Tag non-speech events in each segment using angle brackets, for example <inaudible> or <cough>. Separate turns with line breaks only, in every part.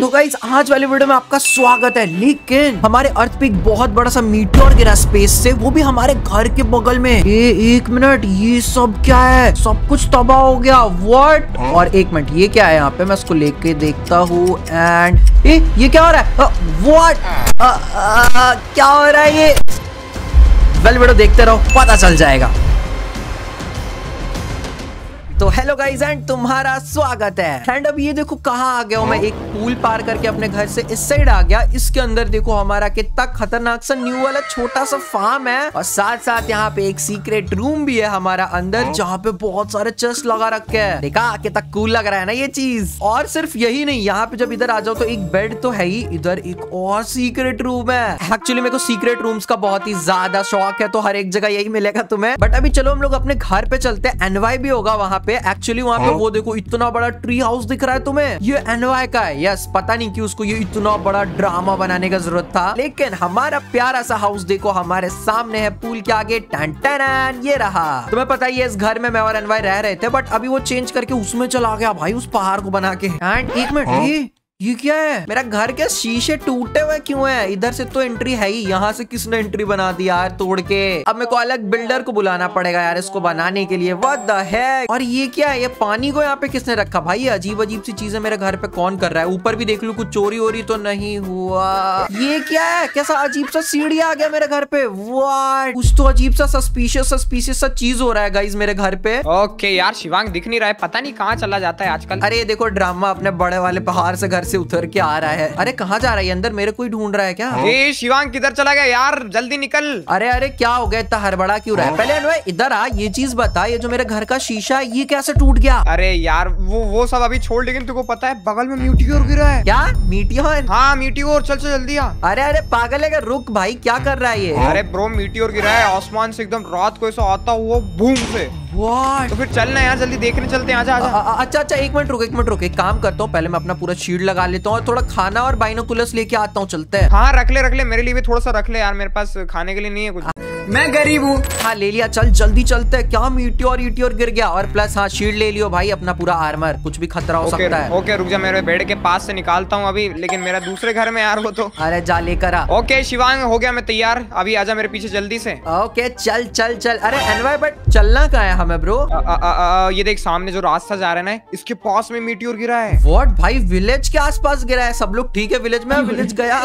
तो गाइस आज वाले वीडियो में आपका स्वागत है। लेकिन हमारे अर्थ पे एक बहुत बड़ा सा मीटियोर गिरा स्पेस से वो भी हमारे घर के बगल में। ये एक मिनट ये सब क्या है? सब कुछ तबाह हो गया। व्हाट और एक मिनट ये क्या है यहाँ पे? मैं इसको लेके देखता हूँ एंड ए ये क्या हो रहा है? व्हाट क्या हो रहा है ये? वेल वीडियो देखते रहो पता चल जाएगा। तो हेलो गाइज़ एंड तुम्हारा स्वागत है। एंड अब ये देखो कहाँ आ गया हूँ मैं। एक पूल पार करके अपने घर से इस साइड आ गया। इसके अंदर देखो हमारा कितना खतरनाक सा न्यू वाला छोटा सा फार्म है। और साथ साथ यहाँ पे एक सीक्रेट रूम भी है हमारा अंदर जहाँ पे बहुत सारे चेस्ट लगा रखे है। देखा कितना कूल लग रहा है ना ये चीज़। और सिर्फ़ यही नहीं यहाँ पे जब इधर आ जाओ तो एक बेड तो है ही। इधर एक और सीक्रेट रूम है। एक्चुअली मेरे को सीक्रेट रूम्स का बहुत ही ज़्यादा शौक है तो हर एक जगह यही मिलेगा तुम्हें। बट अभी चलो हम लोग अपने घर पे चलते हैं। एनवाई भी होगा वहाँ पे। एक्चुअली वहाँ पे हाँ। वो देखो इतना बड़ा ट्री हाउस दिख रहा है तुम्हें। ये एनवाई का है। यस पता नहीं कि उसको ये इतना बड़ा ड्रामा बनाने का ज़रूरत था। लेकिन हमारा प्यारा सा हाउस देखो हमारे सामने है पूल के आगे। टन टन ये रहा। तुम्हें पता ही है इस घर में मैं और एनवाई रह रहे थे बट अभी वो चेंज करके उसमें चला गया। भाई उस पहाड़ को बना के। एंड एक मिनट हाँ। ये क्या है? मेरा घर के शीशे टूटे हुए क्यों है? इधर से तो एंट्री है ही। यहाँ से किसने एंट्री बना दी यार तोड़ के? अब मेरे को अलग बिल्डर को बुलाना पड़ेगा यार इसको बनाने के लिए। वट द है और ये क्या है? ये पानी को यहाँ पे किसने रखा? भाई अजीब अजीब सी चीज़ें मेरे घर पे कौन कर रहा है? ऊपर भी देख लू कुछ चोरी वोरी तो नहीं हुआ। ये क्या है? कैसा अजीब सा सीढ़ी आ गया मेरे घर पे? वाट कुछ तो अजीब सा सस्पिशियस सस्पिशियस सा चीज़ हो रहा है गाइज़ मेरे घर पे।
ओके यार शिवांग दिख नहीं रहा है। पता नहीं कहाँ चला जाता है आजकल।
अरे देखो ड्रामा अपने बड़े वाले पहाड़ से घर से उतर के आ रहा है। अरे कहाँ जा रहा है? अंदर मेरे कोई ढूंढ रहा है क्या?
ए शिवांग किधर चला गया यार? जल्दी निकल।
अरे अरे क्या हो गया? इतना हड़बड़ा क्यों रहा है? पहले अनुय इधर आ ये चीज़ बता ये जो मेरे घर का शीशा है ये कैसे टूट गया?
अरे यार वो वो सब अभी छोड़ लेकिन तुमको पता है बगल में म्यूटियोर गिरा है।
क्या? मीटियोर
हाँ मीटियोर चल चल जल्दी आ।
अरे अरे पागल है रुक भाई क्या कर रहा है ये?
अरे ब्रो मीटियोर गिरा है आसमान से एकदम रात को ऐसा आता हुआ बूम से।
What?
तो फिर चलना यार जल्दी देखने चलते हैं आजा आजा।
अच्छा अच्छा एक मिनट रुक एक मिनट रुक एक काम करता हूँ पहले मैं अपना पूरा शील्ड लगा लेता हूँ और थोड़ा खाना और बाइनोकुलस लेके आता हूँ चलते हैं।
हाँ रख ले रख ले मेरे लिए भी थोड़ा सा रख ले यार मेरे पास खाने के लिए नहीं है कुछ। मैं गरीब हूँ।
हाँ ले लिया चल जल्दी चलते हैं। क्या मीटियोर ईटियोर गिर गया? और प्लस हाँ शील्ड ले लियो भाई अपना पूरा आर्मर कुछ भी खतरा हो सकता है।
ओके रुक जा मेरे बेड के पास से निकालता हूँ अभी लेकिन मेरा दूसरे घर में यार वो तो।
अरे जा लेकर आ।
ओके शिवांग हो गया मैं तैयार। अभी आजा मेरे पीछे जल्दी से।
ओके चल चल चल। अरे एनवाई बट चलना कहा है? हमें ब्रो
ये देख सामने जो रास्ता जा रहा है ना इसके पास में मीटियोर गिरा है।
वॉट भाई विलेज के आसपास गिरा है। सब लोग ठीक है विलेज में? <laughs> विलेज गया।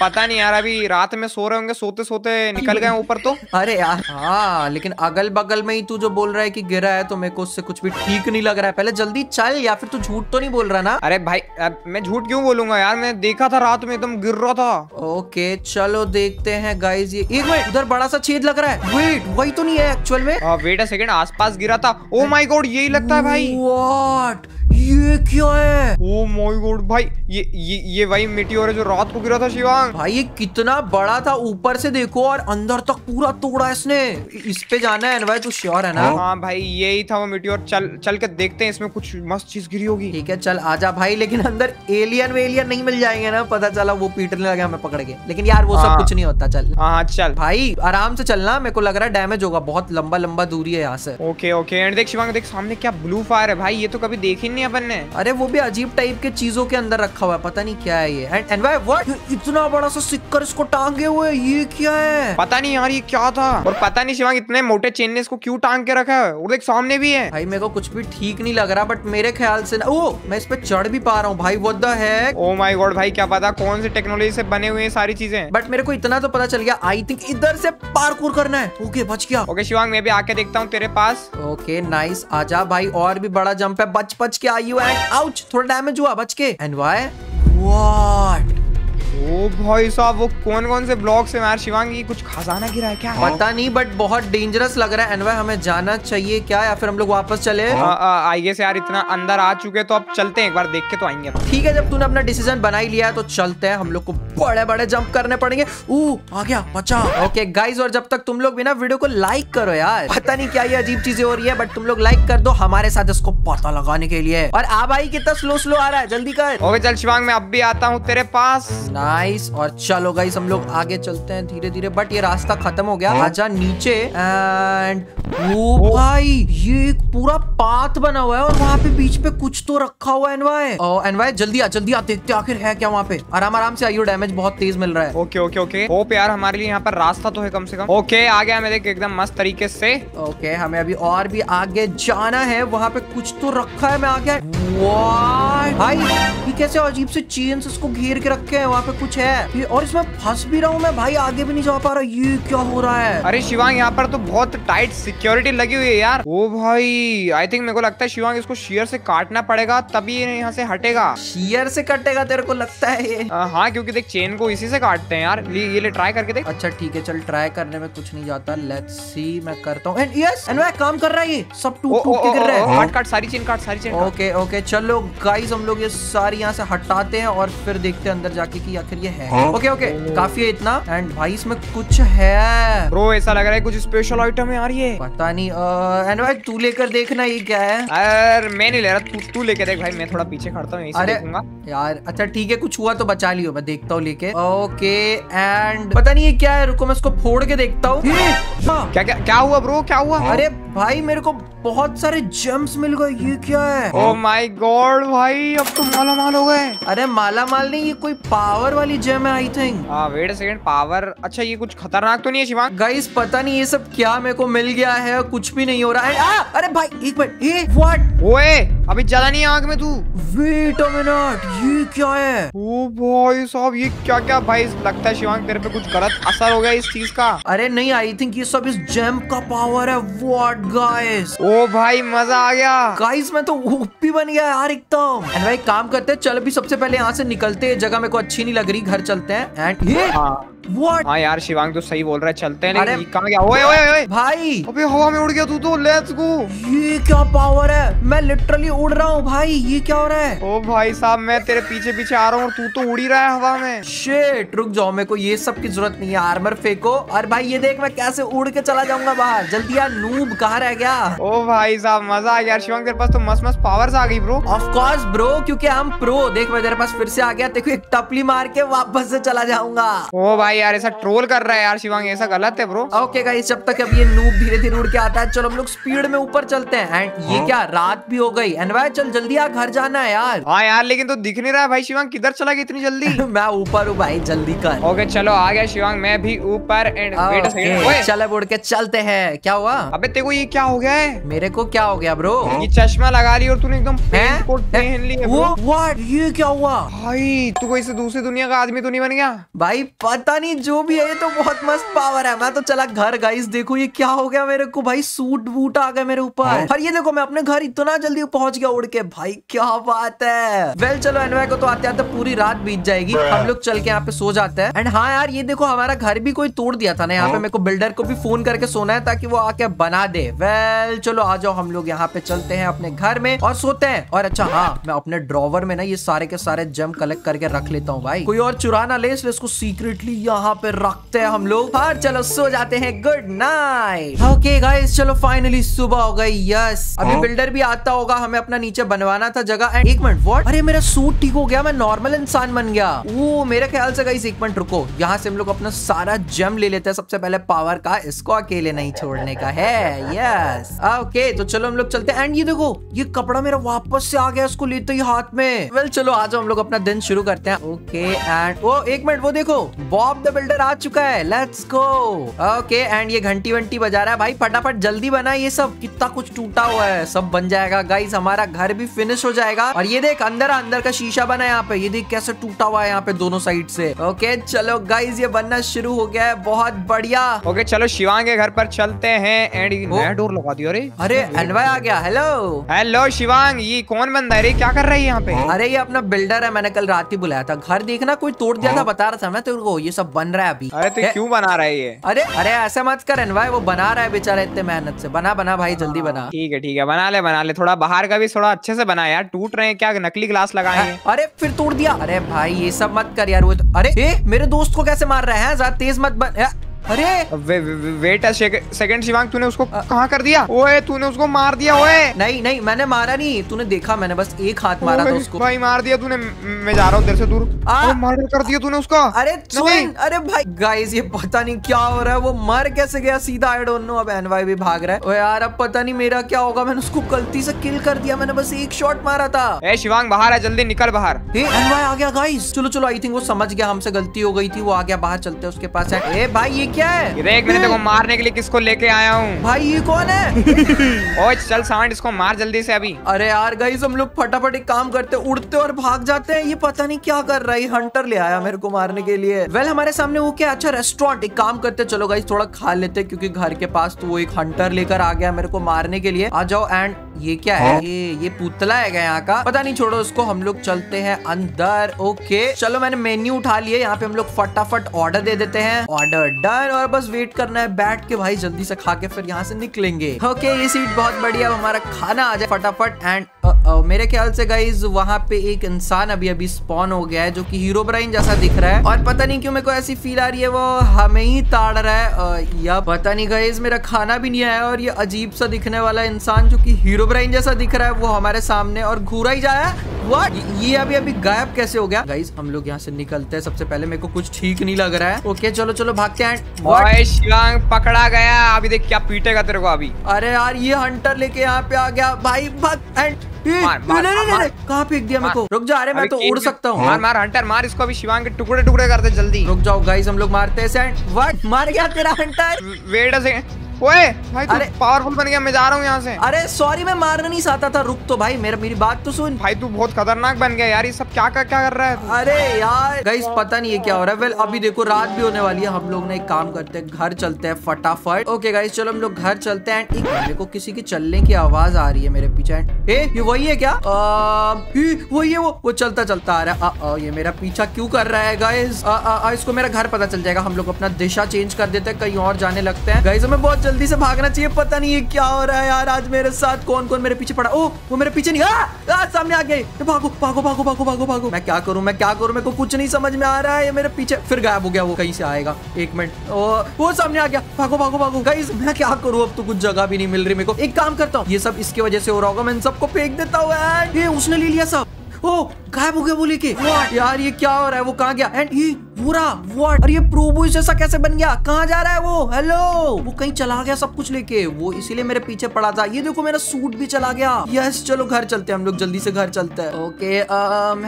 पता नहीं यार अभी रात में सो रहे होंगे सोते सोते निकल गए ऊपर तो। <laughs>
अरे यार हाँ लेकिन अगल बगल में ही तू जो बोल रहा है कि गिरा है तो मेरे को उससे कुछ भी ठीक नहीं लग रहा है। पहले जल्दी चल या फिर तू झूठ तो नहीं बोल रहा ना?
अरे भाई मैं झूठ क्यों बोलूँगा यार? मैं देखा था रात में एकदम गिर रहा था।
ओके चलो देखते हैं गाइज़ ये एक मिनट उधर बड़ा सा छेद लग रहा है। वेट वही तो नहीं है एक्चुअल में।
वेट अ सेकंड आसपास गिरा था। ओ माई गोड यही लगता है भाई।
व्हाट ये क्या है?
ओ माय गॉड भाई ये ये ये वही मिट्टी और जो रात को गिरा था शिवांग।
भाई ये कितना बड़ा था ऊपर से देखो और अंदर तक पूरा तोड़ा इसने। इस पे जाना है भाई तू श्योर है ना?
हाँ। भाई यही था वो मिट्टी चल चल के देखते हैं इसमें कुछ मस्त चीज़ गिरी होगी।
ठीक है चल आजा भाई लेकिन अंदर एलियन वेलियन नहीं मिल जाएँगे ना। पता चला वो पीटने लगे हमें पकड़ के। लेकिन यार वो सब हाँ। कुछ नहीं होता चल।
हाँ, हाँ चल।
भाई आराम से चलना मेरे को लग रहा है डैमेज होगा बहुत लंबा लंबा दूरी है यहाँ से।
ओके ओके एंड देख शिवांग देख सामने क्या ब्लू फायर है भाई। ये तो कभी देखी नहीं अपन ने?
अरे वो भी अजीब टाइप के चीज़ों के अंदर रखा हुआ है पता नहीं क्या है ये। एंड एंड भाई व्हाट इतना बड़ा सा सिक्कर इसको टांगे हुए ये क्या है?
पता नहीं यार ये क्या था? और पता नहीं शिवांग इतने मोटे चेन ने इसको क्यों टांग के रखा है? और देख सामने भी है।
भाई मेरे को कुछ भी ठीक नहीं लग रहा बट मेरे ख्याल से ओ मैं इस पे चढ़ भी पा रहा हूँ भाई वो है
ओ माय गॉड भाई क्या पता कौन सी टेक्नोलॉजी से बने हुए सारी चीज़ें।
बट मेरे को इतना तो पता चल गया आई थिंक इधर से पार्कोर करना है। ओके बच गया।
ओके शिवांग मैं भी आके देखता हूँ तेरे पास।
ओके नाइस आजा भाई और भी बड़ा जंप है बच बच के। आई यू एंड आउच थोड़ा डैमेज हुआ बच के। एंड वाई व्हाट
ओ भाई साहब वो कौन कौन से ब्लॉक से यार? शिवांगी कुछ खजाना गिरा है क्या?
पता नहीं बट बहुत डेंजरस लग रहा है। एनवाय हमें जाना चाहिए क्या या फिर हम लोग वापस चले?
आइए से यार इतना अंदर आ चुके तो अब चलते हैं एक बार देख के तो आएँगे।
ठीक है जब तूने अपना डिसीज़न बना ही लिया तो चलते हैं। हम लोग को बड़े बड़े जंप करने पड़ेंगे। ऊ आ गया बचा। ओके गाइज़ और जब तक तुम लोग भी ना वीडियो को लाइक करो यार। पता नहीं क्या ये अजीब चीज़ें हो रही है बट तुम लोग लाइक कर दो हमारे साथ इसको पता लगाने के लिए। और आ भाई कितना स्लो स्लो आ रहा है जल्दी कर।
ओके चल शिवांग मैं अब भी आता हूँ तेरे पास।
ना नाइस और चलो गाइस हम लोग आगे चलते हैं धीरे धीरे बट ये रास्ता खत्म हो गया। आजा नीचे एंड भाई ये एक पूरा पाथ बना हुआ है और वहाँ पे बीच पे कुछ तो रखा हुआ है एनवाय एनवाय जल्दी आ जल्दी आ देखते आखिर है क्या वहाँ पे। आराम आराम से आइयो डैमेज बहुत तेज मिल रहा है।
Okay okay okay. होप यार हमारे लिए यहाँ पर रास्ता तो है कम से कम। ओके आ गया मैं देख एकदम मस्त तरीके से।
ओके हमें अभी और भी आगे जाना है। वहाँ पे कुछ तो रखा है मैं आ गया? भाई ये कैसे अजीब से चेन इसको घेर के रखे हैं? वहाँ पे कुछ है। ये और इसमें फंस भी रहा हूँ मैं। भाई आगे भी नहीं जा पा रहा। ये क्या हो रहा है?
अरे शिवांग यहाँ पर तो बहुत टाइट सिक्योरिटी लगी हुई है यार। ओ भाई आई थिंक मेरे को लगता है शिवांग इसको शेयर से काटना पड़ेगा तभी यहाँ से हटेगा।
शेयर से कटेगा तेरे को लगता है ये?
आ, हाँ क्योंकि देख चेन को इसी से काटते हैं यार। ये ये ले ट्राई करके देख।
अच्छा ठीक है चल ट्राई करने में कुछ नहीं जाता। लेट्स सी मैं करता हूँ। एंड यस एंड काम कर रहा है ये। सब टूट टूट के गिर रहा है।
काट काट सारी चेन काट सारी चेन
ओके ओके चलो गाइस हम लोग ये सारी यहाँ से हटाते हैं और फिर देखते हैं अंदर जाके कि आखिर ये है। ओके ओके काफ़ी है इतना। एंड भाई इसमें कुछ है।
ब्रो ऐसा लग रहा है कुछ स्पेशल आइटम है यार ये।
पता नहीं एंड भाई तू लेकर देखना ये क्या है।
अरे मैं नहीं ले रहा तू तू लेके देख भाई मैं थोड़ा पीछे खड़ता हूँ
अरे यार अच्छा ठीक है कुछ हुआ तो बचा लियो मैं देखता हूँ लेके। ओके एंड पता नहीं ये क्या है रुको मैं इसको फोड़ के देखता हूँ। हाँ,
क्या क्या क्या हुआ ब्रो क्या हुआ?
अरे भाई मेरे को बहुत सारे जेम्स मिल गए ये क्या है?
ओ माय गॉड भाई अब तो माला माल हो गए।
अरे माला माल नहीं ये कोई पावर वाली जेम है आई थिंक
हाँ वेट सेकंड पावर अच्छा ये कुछ खतरनाक तो नहीं है शिवांग?
गाइस पता नहीं ये सब क्या मेरे को मिल गया है कुछ भी नहीं हो रहा। है आ, अरे भाई एक मिनट ए व्हाट
ओए! अभी जला नहीं आग में तू।
वेट अ मिनट ये क्या है?
ओ भाई साहब ये क्या क्या भाई लगता है शिवांग तेरे पे कुछ गलत असर हो गया इस चीज़ का।
अरे नहीं आई थिंक ये सब इस जैम का पावर है। व्हाट गाइस
ओ भाई मज़ा आ गया।
गाइस मैं तो ओपी बन गया यार एकदम। एंड भाई काम करते हैं चल अभी सबसे पहले यहाँ से निकलते हैं। जगह मेरे को अच्छी नहीं लग रही घर चलते हैं। एंड ये
हाँ।
व्हाट
हाँ यार शिवांग तो सही बोल रहा है चलते हैं। कहाँ गया? ओए ओए ओए।
भाई।
अबे हवा में उड़ गया तू तो लेट्स गो
ये क्या पावर है? मैं लिटरली उड़ रहा हूँ भाई ये क्या हो रहा है?
ओ भाई साहब मैं तेरे पीछे पीछे आ रहा हूँ और तू तो उड़ ही रहा है हवा में।
शेट रुक जाओ मेरे को ये सब की ज़रूरत नहीं है आर्मर फेंको। और भाई ये देख मैं कैसे उड़ के चला जाऊँगा बाहर। जल्दी यार नूब कहाँ रह गया?
ओ भाई साहब मज़ा आ गया शिवांग तेरे पास तो मस्त मस्त पावर्स आ गई ब्रो
ऑफ़ कोर्स ब्रो क्योंकि हम प्रो देख मैं तेरे पास फिर से आ गया। देखो एक टपली मार के वापस से चला जाऊँगा।
ओ भाई यार ऐसा ट्रोल कर रहा है यार शिवांग ऐसा गलत है ब्रो
ओके गाइस जब तक अब ये नूब धीरे धीरे उड़ के आता है चलो हम लोग स्पीड में ऊपर चलते हैं। एंड ये क्या रात भी हो गई। एंड भाई चल जल्दी आ घर जाना है यार।
हाँ यार लेकिन तो दिख नहीं रहा है भाई शिवांग किधर चला गया इतनी जल्दी? <laughs>
मैं ऊपर हूँ भाई जल्दी कर।
ओके चलो आ गया शिवांग मैं भी ऊपर एंड
चल अब उड़ के चलते हैं। क्या हुआ?
अबे तेरे को ये क्या हो गया है?
मेरे को क्या हो गया ब्रो
ये चश्मा लगा ली और तूने एकदम पेंट कोट पहन ली
वो व्हाट ये क्या हुआ?
भाई तू कोई दूसरी दुनिया का आदमी तो नहीं बन गया?
भाई पता नहीं जो भी है ये तो बहुत मस्त पावर है। मैं तो चला घर गाइस देखो ये क्या हो गया मेरे को भाई सूट बूट आ गया मेरे ऊपर। और ये देखो मैं अपने घर इतना जल्दी पहुँच गया उड़ के। भाई क्या बात है। वेल चलो एनवाय को तो आते आते पूरी रात बीत जाएगी। हम लोग चल के यहाँ पे सो जाते हैं। एंड हाँ यार ये देखो हमारा घर भी कोई तोड़ दिया था ना यहाँ पे। मेरे को बिल्डर को भी फ़ोन करके सोना है ताकि वो आके बना दे। वेल चलो आ जाओ हम लोग यहाँ पे चलते हैं अपने घर में और सोते हैं। और अच्छा हाँ मैं अपने ड्रॉवर में ना ये सारे के सारे जम कलेक्ट करके रख लेता हूँ भाई। कोई और चुरा ना ले इसलिए इसको सीक्रेटली यहाँ पे रखते हैं हम लोग। और चलो सो जाते हैं। गुड नाइट ओके गाइस चलो फाइनली सुबह हो गई। यस अभी बिल्डर भी आता होगा हमें अपना नीचे बनवाना था जगह। एंड एक मिनट व्हाट अरे मेरा सूट ठीक हो गया मैं नॉर्मल इंसान बन गया। वो मेरे ख्याल से गाइस एक मिनट रुको। यहाँ से हम लोग अपना सारा जम ले लेते हैं। सबसे पहले पावर का इसको अकेले नहीं छोड़ने का है। यस ओके तो चलो हम लोग चलते हैं। एंड ये देखो ये कपड़ा मेरा वापस से आ गया उसको लेते ही हाथ में। वेल चलो आज हम लोग अपना दिन शुरू करते हैं। ओके एंड वो एक मिनट वो देखो बॉब द बिल्डर आ चुका है। लेट्स गो ओके एंड ये घंटी वंटी बजा रहा है। भाई फटाफट जल्दी बना ये सब। कितना कुछ टूटा हुआ है। सब बन जाएगा। गाइस हमारा घर भी फिनिश हो जाएगा। और ये देख अंदर अंदर का शीशा बना है यहाँ पे। ये देख कैसे टूटा हुआ है यहाँ पे दोनों साइड से। ओके चलो गाइस ये बनना शुरू हो गया है। बहुत बढ़िया।
ओके चलो शिवांग के घर पर चलते हैं। एंड नया डोर लगा दिया अरे।
अरे अनवय आ गया। हेलो
हेलो शिवांग ये कौन बंदा है? क्या कर रहा है यहाँ पे?
अरे ये अपना बिल्डर है। मैंने कल रात ही बुलाया था। घर देखना कोई तोड़ दिया था बता रहा था मैं तेरे को। ये सब बन रहा है अभी।
अरे तो क्यों बना रहा है ये?
अरे अरे ऐसा मत कर भाई वो बना रहा है बेचारा इतने मेहनत से। बना बना भाई जल्दी बना।
ठीक है ठीक है बना ले बना ले। थोड़ा बाहर का भी थोड़ा अच्छे से बना यार टूट रहे हैं क्या? नकली ग्लास लगाए
अरे फिर तोड़ दिया। अरे भाई ये सब मत कर यार वो तो, अरे मेरे दोस्त को कैसे मार रहे है? हाँ? ज़्यादा तेज मत बन अरे!
वे, वे, वेट अ सेकंड शिवांग तूने उसको कहाँ कर दिया? ओए तूने उसको मार दिया ओए!
नहीं नहीं मैंने मारा नहीं तूने देखा मैंने बस एक हाथ मारा था उसको।
भाई मार दिया तूने मैं जा रहा हूँ तेरे से दूर! मर्डर कर दिया तूने उसका।
अरे अरे भाई गाइस ये पता नहीं क्या हो रहा है वो मर कैसे गया? सीधा आई डोंट नो अब एनवाई भी भाग रहा है। यार अब पता नहीं मेरा क्या होगा मैंने उसको गलती से किल कर दिया मैंने बस एक शॉट मारा था।
ए शिवांग बाहर है जल्दी निकल बाहर।
एनवाई आ गया गाइस चलो चलो आई थिंक वो समझ गया हमसे गलती हो गई थी वो आ गया बाहर चलते उसके पास। है ए भाई ये क्या है?
ये देख मैंने देखो मारने के लिए किसको लेके आया हूँ?
भाई ये कौन है? <laughs>
ओए चल सांड इसको मार जल्दी से अभी।
अरे यार गाइस हम लोग फटाफट एक काम करते उड़ते और भाग जाते हैं। ये पता नहीं क्या कर रहा है हंटर ले आया मेरे को मारने के लिए। वेल well, हमारे सामने वो क्या अच्छा रेस्टोरेंट एक काम करते चलो गाइस थोड़ा खा लेते हैं, क्योंकि घर के पास तो वो एक हंटर लेकर आ गया मेरे को मारने के लिए। आ जाओ एंड ये क्या है? ये ये पुतला है यहाँ का? पता नहीं छोड़ो उसको हम लोग चलते हैं अंदर। ओके चलो मैंने मेन्यू उठा लिया यहाँ पे हम लोग फटाफट ऑर्डर दे देते हैं। ऑर्डर डन और बस वेट करना है, बैठ के भाई जल्दी से खा के फिर यहाँ से निकलेंगे। ओके ये सीट बहुत बढ़िया, हमारा खाना आ जाए फटाफट एंड मेरे ख्याल से गाइज़ वहाँ पे एक इंसान अभी अभी स्पॉन हो गया है जो कि हीरो ब्राइन जैसा दिख रहा है। और पता नहीं क्यों मेरे को ऐसी फील आ रही है, वो हमें ही ताड़ रहा है। या पता नहीं गाइज़ मेरा खाना भी नहीं आया और ये अजीब सा दिखने वाला इंसान जो कि हीरो ब्राइन जैसा दिख रहा है, वो हमारे सामने और घूरा ही जाया व्हाट ये अभी अभी गायब कैसे हो गया? गाइज़ हम लोग यहाँ से निकलते हैं। सबसे पहले मेरे को कुछ ठीक नहीं लग रहा है। ओके चलो चलो भागते हैं।
शिवांग पकड़ा गया। अभी देख क्या पीटेगा तेरे को अभी।
अरे यार ये हंटर लेके यहाँ पे आ गया। भाई भाग एंड कहाँ फेंक दिया मेरे को? रुक जा अरे मैं तो उड़ सकता हूँ।
मार मार हंटर मार इसको अभी शिवांग के टुकड़े टुकड़े करते जल्दी।
रुक जाओ गाइस हम लोग मारते हैं मार गया तेरा हंटर
वेट अ सेकंड ओए भाई तू पावरफुल बन गया मैं जा रहा हूँ यहाँ से।
अरे सॉरी मैं मारना नहीं चाहता था रुक तो भाई मेरा मेरी बात तो सुन।
भाई तू बहुत खतरनाक बन गया यार ये सब क्या क्या क्या कर रहा है तू?
अरे यार गाइस पता नहीं है क्या हो रहा है। वेल अभी देखो रात भी होने वाली है हम लोग ने एक काम करते हैं घर चलते हैं फटाफट। ओके गाइस चलो हम लोग घर चलते हैं एंड एक को किसी की चलने की आवाज़ आ रही है मेरे पीछे। एंड ए ये वही है क्या? वही है वो वो चलता चलता आ रहा है। ये मेरा पीछा क्यों कर रहा है गाइस इसको मेरा घर पता चल जाएगा हम लोग अपना दिशा चेंज कर देते हैं कहीं और जाने लगते हैं। गाइस हमें बहुत जल्दी से भागना चाहिए पता नहीं ये क्या हो रहा है यार आज मेरे साथ कौन कौन मेरे पीछे पड़ा? ओ वो मेरे पीछे नहीं आ, आ सामने आ गए। भागो भागो भागो भागो भागो भागो। मैं क्या करूँ मैं क्या करूँ मेरे को कुछ नहीं समझ में आ रहा है ये मेरे पीछे फिर गायब हो गया वो कहीं से आएगा? एक मिनट। वो सामने आ गया। भागो भागो भागो। गाइस मैं क्या करूँ अब तो कुछ जगह भी नहीं मिल रही मेरे को। एक काम करता हूँ ये सब इसकी वजह से हो रहा होगा मैं इन सबको फेंक देता हूँ उसने ले लिया सब। ओ गायब हो गया लेके। What? यार ये क्या हो रहा है वो कहाँ गया? एंड पूरा व्हाट और ये प्रोबो जैसा कैसे बन गया? कहाँ जा रहा है वो? हेलो वो कहीं चला गया सब कुछ लेके। वो इसीलिए मेरे पीछे पड़ा था। ये देखो मेरा सूट भी चला गया। यस चलो घर चलते हैं हम लोग। जल्दी से घर चलते हैं। ओके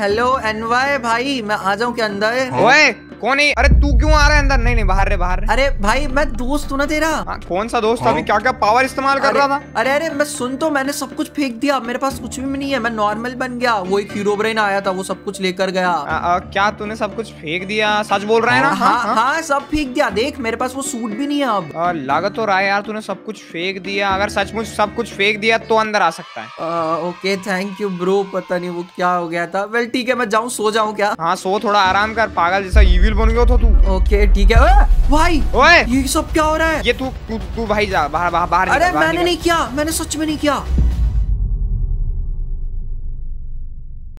हेलो एनवाई भाई मैं आ जाऊँ क्या अंदर?
ओए कौन है अरे तू क्यों आ रहा है अंदर? नहीं नहीं बाहर रे बाहर रे।
अरे भाई मैं दोस्त हूँ ना तेरा।
हाँ, कौन सा दोस्त? अभी क्या क्या पावर इस्तेमाल कर रहा था?
अरे अरे मैं सुन तो मैंने सब कुछ फेंक दिया। मेरे पास कुछ भी नहीं है। मैं नॉर्मल बन गया। वो एक हीरो ब्रेन आया था। वो सब कुछ लेकर गया।
आ, आ, क्या तूने सब कुछ फेंक दिया? सच बोल रहा है ना?
हाँ हाँ हाँ सब फेंक दिया। देख मेरे पास वो सूट भी नहीं है अब।
आ, लग तो रहा है यार तूने सब कुछ फेंक दिया। अगर सचमुच सब कुछ फेंक दिया तो अंदर आ सकता है।
ओके थैंक यू ब्रो पता नहीं वो क्या हो गया था। वेल ठीक है मैं जाऊँ सो जाऊँ क्या?
हाँ सो थोड़ा आराम कर। पागल जैसा ईविल बन गया था तू।
ओके ठीक है। भाई ये सब क्या हो रहा है?
ये तू तू भाई जा बाहर बाहर
अरे मैंने नहीं किया मैंने सच में नहीं किया।